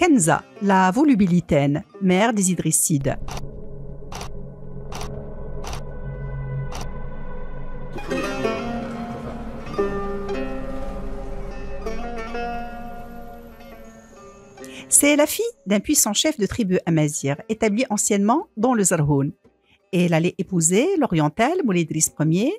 Kenza, la volubilitaine, mère des Idrissides. C'est la fille d'un puissant chef de tribu amazir établi anciennement dans le Zarhoun. Elle allait épouser l'oriental Moulay Idriss Ier,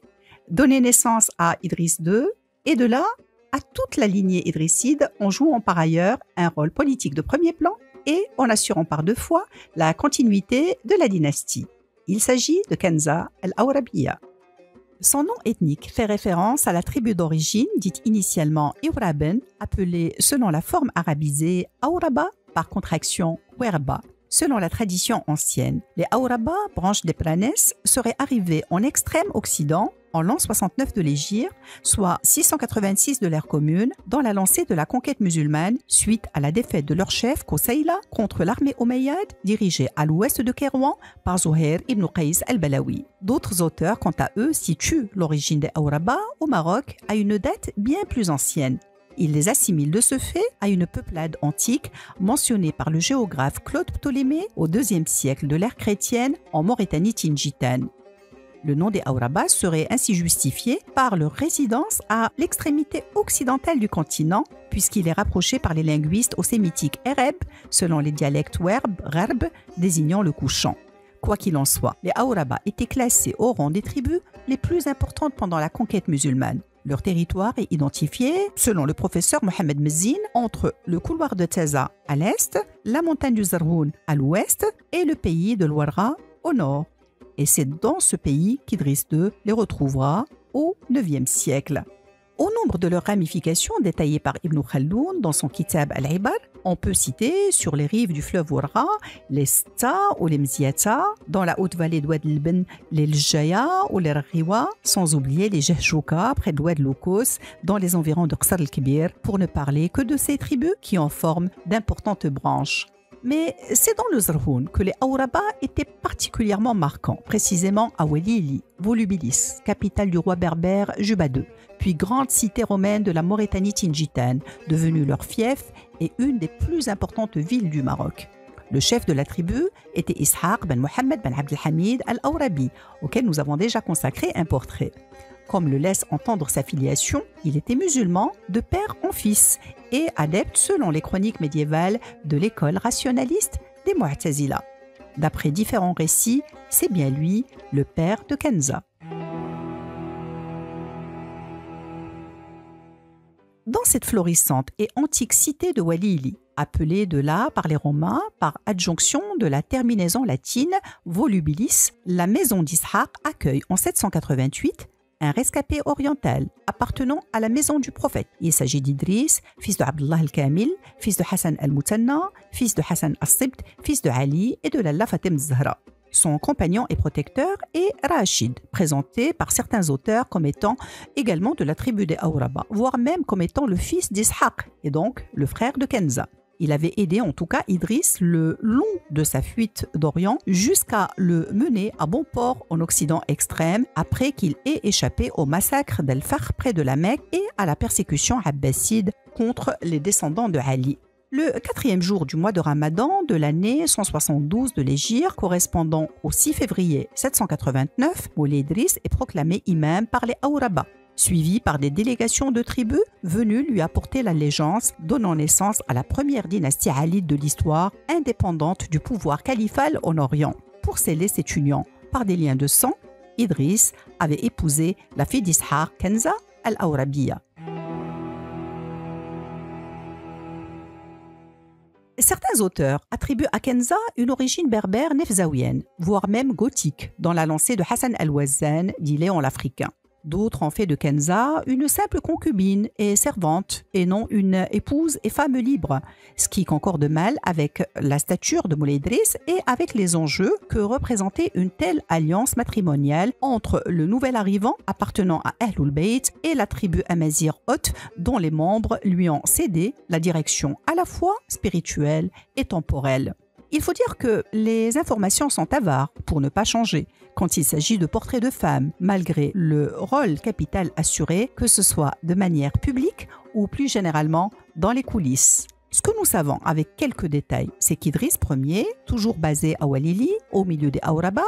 donner naissance à Idriss II, et de là à toute la lignée idrisside en jouant par ailleurs un rôle politique de premier plan et en assurant par deux fois la continuité de la dynastie. Il s'agit de Kenza el-Awrabiya. Son nom ethnique fait référence à la tribu d'origine, dite initialement Iwraben, appelée selon la forme arabisée Auraba, par contraction Werba. Selon la tradition ancienne, les Auraba, branches des Planes, seraient arrivés en extrême occident en l'an 69 de l'Égypte, soit 686 de l'ère commune, dans la lancée de la conquête musulmane suite à la défaite de leur chef Kosaïla contre l'armée omeyyade dirigée à l'ouest de Kérouan par Zuhair ibn Qais al-Balawi. D'autres auteurs, quant à eux, situent l'origine des Auraba au Maroc à une date bien plus ancienne. Ils les assimilent de ce fait à une peuplade antique mentionnée par le géographe Claude Ptolémée au IIe siècle de l'ère chrétienne en Mauritanie tingitane. Le nom des Aurabas serait ainsi justifié par leur résidence à l'extrémité occidentale du continent, puisqu'il est rapproché par les linguistes au sémitique Ereb, selon les dialectes Werb, Gharb, désignant le couchant. Quoi qu'il en soit, les Aurabas étaient classés au rang des tribus les plus importantes pendant la conquête musulmane. Leur territoire est identifié, selon le professeur Mohamed Mezzine, entre le couloir de Taza à l'est, la montagne du Zarhoun à l'ouest et le pays de Loira au nord et c'est dans ce pays qu'Idriss II les retrouvera au IXe siècle. Au nombre de leurs ramifications détaillées par Ibn Khaldoun dans son Kitab al-Ibar, on peut citer sur les rives du fleuve Oura les Sta ou les Mziata, dans la haute vallée d'Oued Lben, les Ljaya ou les Riwa, sans oublier les Jehjouka près d'Oued Lokos, dans les environs de Qsar al-Kibir, pour ne parler que de ces tribus qui en forment d'importantes branches. Mais c'est dans le Zarhoun que les Auraba étaient particulièrement marquants, précisément à Welili, Volubilis, capitale du roi berbère Juba II, puis grande cité romaine de la Mauritanie tingitane, devenue leur fief et une des plus importantes villes du Maroc. Le chef de la tribu était Ishaq ben Mohammed ben Abdelhamid al-Aurabi, auquel nous avons déjà consacré un portrait. Comme le laisse entendre sa filiation, il était musulman de père en fils et adepte, selon les chroniques médiévales, de l'école rationaliste des Mu'tazila. D'après différents récits, c'est bien lui, le père de Kenza. Dans cette florissante et antique cité de Walili, appelée de là par les Romains par adjonction de la terminaison latine volubilis, la maison d'Ishaq accueille en 788 un rescapé oriental appartenant à la maison du prophète. Il s'agit d'Idris, fils de Abdullah al-Kamil, fils de Hassan al-Mutanna, fils de Hassan al-Sibt, fils de Ali et de la Fatim Zahra. Son compagnon et protecteur est Rachid, présenté par certains auteurs comme étant également de la tribu des Auraba, voire même comme étant le fils d'Ishaq et donc le frère de Kenza. Il avait aidé en tout cas Idriss le long de sa fuite d'Orient jusqu'à le mener à bon port en Occident extrême après qu'il ait échappé au massacre d'Al-Fakhr près de la Mecque et à la persécution abbasside contre les descendants de Ali. Le quatrième jour du mois de Ramadan de l'année 172 de l'Égypte, correspondant au 6 février 789, Moulay Idriss est proclamé imam par les Auraba suivi par des délégations de tribus venues lui apporter l'allégeance, donnant naissance à la première dynastie alide de l'histoire, indépendante du pouvoir califal en Orient. Pour sceller cette union par des liens de sang, Idriss avait épousé la fille d'Ishaq Kenza al-Awrabiya. Certains auteurs attribuent à Kenza une origine berbère nefzaouienne, voire même gothique, dans la lancée de Hassan al-Wazzan, dit Léon l'Africain. D'autres ont fait de Kenza une simple concubine et servante, et non une épouse et femme libre, ce qui concorde mal avec la stature de Moulay et avec les enjeux que représentait une telle alliance matrimoniale entre le nouvel arrivant appartenant à Ahlul Bayt et la tribu Amazir Haute, dont les membres lui ont cédé la direction à la fois spirituelle et temporelle. Il faut dire que les informations sont avares pour ne pas changer quand il s'agit de portraits de femmes, malgré le rôle capital assuré, que ce soit de manière publique ou plus généralement dans les coulisses. Ce que nous savons avec quelques détails, c'est qu'Idriss Ier, toujours basé à Walili, au milieu des Auraba,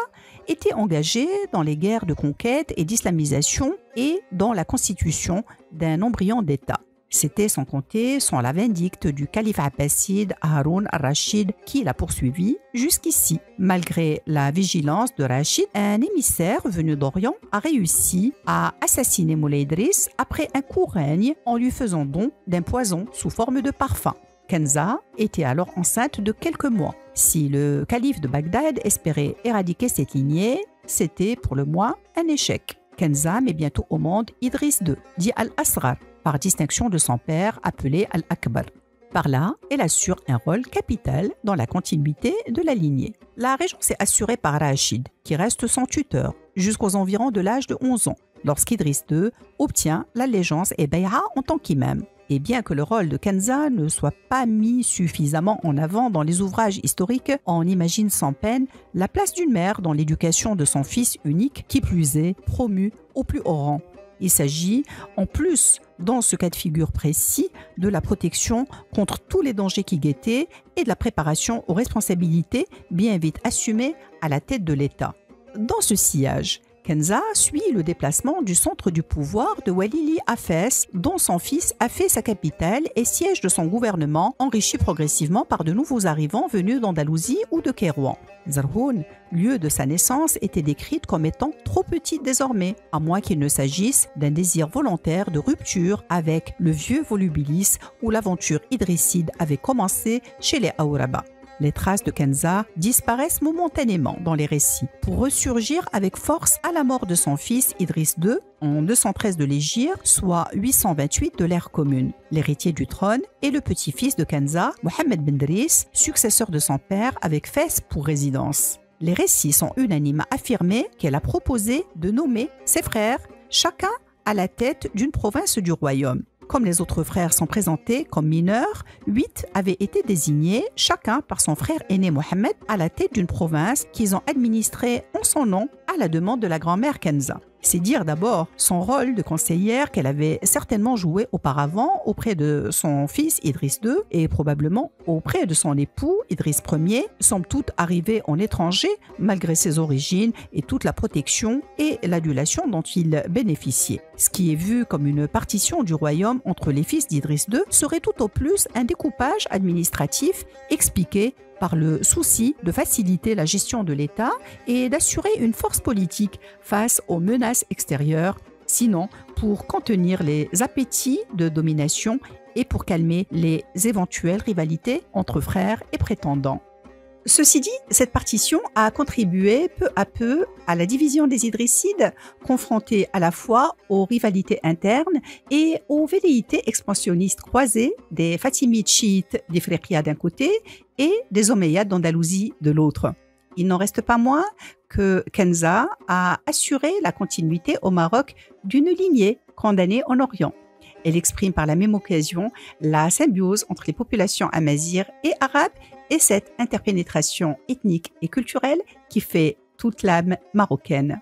était engagé dans les guerres de conquête et d'islamisation et dans la constitution d'un embryon d'État. C'était sans compter son la vindicte du calife abbasside Haroun al-Rachid qui l'a poursuivi jusqu'ici. Malgré la vigilance de Rachid, un émissaire venu d'Orient a réussi à assassiner Moulay Idriss après un court règne en lui faisant don d'un poison sous forme de parfum. Kenza était alors enceinte de quelques mois. Si le calife de Bagdad espérait éradiquer cette lignée, c'était pour le moins un échec. Kenza met bientôt au monde Idriss II, dit Al-Asrar, par distinction de son père appelé Al-Akbar. Par là, elle assure un rôle capital dans la continuité de la lignée. La régence est assurée par Rachid, qui reste son tuteur, jusqu'aux environs de l'âge de 11 ans, lorsqu'Idriss II obtient l'allégeance et Bayha en tant qu'imam. Et bien que le rôle de Kenza ne soit pas mis suffisamment en avant dans les ouvrages historiques, on imagine sans peine la place d'une mère dans l'éducation de son fils unique, qui plus est promu au plus haut rang. Il s'agit, en plus, dans ce cas de figure précis, de la protection contre tous les dangers qui guettaient et de la préparation aux responsabilités bien vite assumées à la tête de l'État. Dans ce sillage, Kenza suit le déplacement du centre du pouvoir de Walili Hafez, dont son fils a fait sa capitale et siège de son gouvernement, enrichi progressivement par de nouveaux arrivants venus d'Andalousie ou de Kérouan. Zarhoun, lieu de sa naissance, était décrite comme étant trop petite désormais, à moins qu'il ne s'agisse d'un désir volontaire de rupture avec le vieux volubilis où l'aventure idrisside avait commencé chez les Aouraba les traces de Kenza disparaissent momentanément dans les récits pour ressurgir avec force à la mort de son fils Idriss II en 213 de l'Égypte, soit 828 de l'ère commune, l'héritier du trône et le petit-fils de Kenza, Mohamed Ben Driss, successeur de son père avec Fès pour résidence. Les récits sont unanimes à affirmer qu'elle a proposé de nommer ses frères, chacun à la tête d'une province du royaume. Comme les autres frères sont présentés comme mineurs, huit avaient été désignés, chacun par son frère aîné Mohamed, à la tête d'une province qu'ils ont administrée en son nom la demande de la grand-mère Kenza. C'est dire d'abord son rôle de conseillère qu'elle avait certainement joué auparavant auprès de son fils Idriss II et probablement auprès de son époux Idriss Ier, somme toute arrivé en étranger malgré ses origines et toute la protection et l'adulation dont il bénéficiait. Ce qui est vu comme une partition du royaume entre les fils d'Idriss II serait tout au plus un découpage administratif expliqué par le souci de faciliter la gestion de l'État et d'assurer une force politique face aux menaces extérieures, sinon pour contenir les appétits de domination et pour calmer les éventuelles rivalités entre frères et prétendants. Ceci dit, cette partition a contribué peu à peu à la division des Idrissides, confrontés à la fois aux rivalités internes et aux velléités expansionnistes croisées des Fatimides chiites d'Ifriqiya d'un côté et des Omeyyades d'Andalousie de l'autre. Il n'en reste pas moins que Kenza a assuré la continuité au Maroc d'une lignée condamnée en Orient. Elle exprime par la même occasion la symbiose entre les populations amazirs et arabes et cette interpénétration ethnique et culturelle qui fait toute l'âme marocaine.